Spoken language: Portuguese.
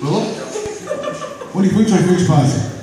So. Und ich wünsche euch viel